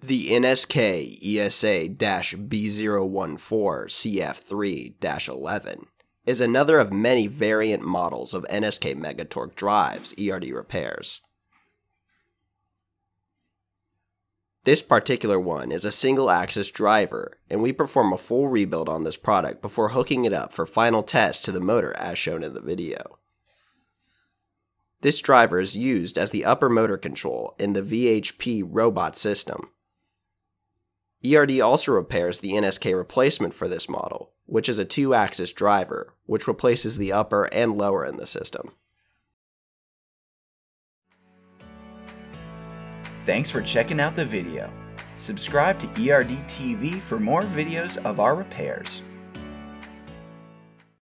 The NSK ESA B014 CF3 11 is another of many variant models of NSK Megatorque drives ERD repairs. This particular one is a single axis driver, and we perform a full rebuild on this product before hooking it up for final test to the motor as shown in the video. This driver is used as the upper motor control in the VHP robot system. ERD also repairs the NSK replacement for this model, which is a two axis driver, which replaces the upper and lower in the system. Thanks for checking out the video. Subscribe to ERD TV for more videos of our repairs.